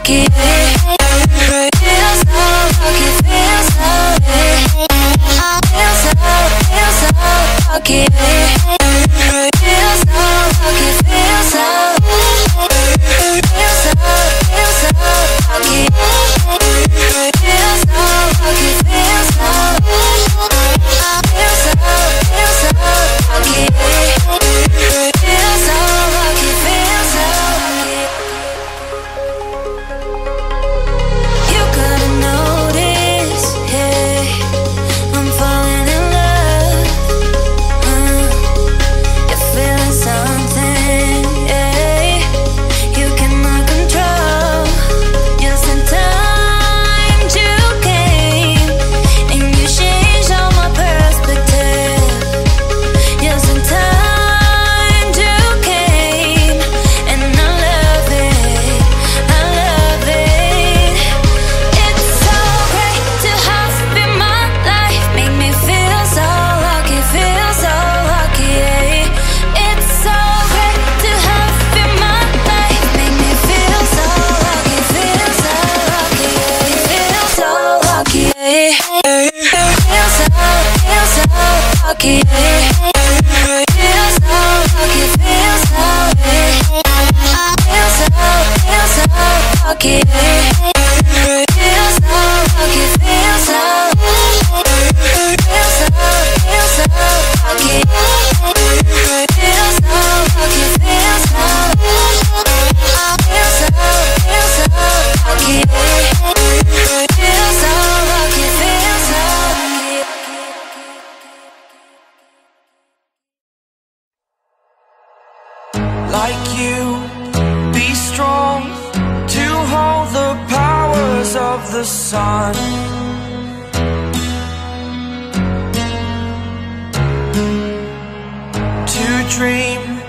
lucky. So lucky, so lucky. So, so lucky. Okay. so lucky, so, so, so lucky. the sun. To dream